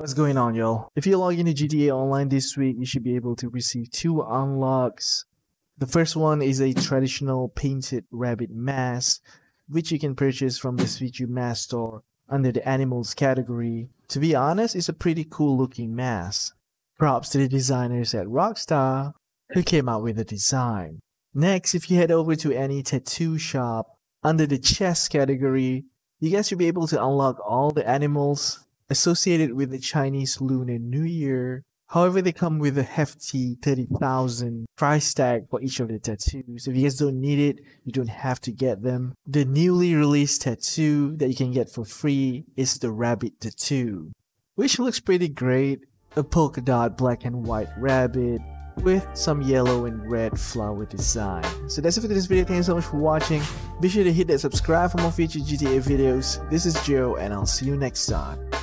What's going on, y'all? If you log into GTA Online this week, you should be able to receive two unlocks. The first one is a traditional painted rabbit mask, which you can purchase from the Sweet Mask store under the animals category. To be honest, it's a pretty cool looking mask. Props to the designers at Rockstar who came out with the design. Next, if you head over to any tattoo shop under the chest category, you guys should be able to unlock all the animals associated with the Chinese Lunar New Year. However, they come with a hefty 30,000 price tag for each of the tattoos. If you guys don't need it, you don't have to get them. The newly released tattoo that you can get for free is the Rabbit Tattoo, which looks pretty great. A polka dot black and white rabbit with some yellow and red flower design. So that's it for this video. Thank you so much for watching. Be sure to hit that subscribe for more future GTA videos. This is Joe and I'll see you next time.